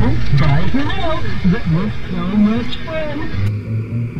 Right now, that was so much fun.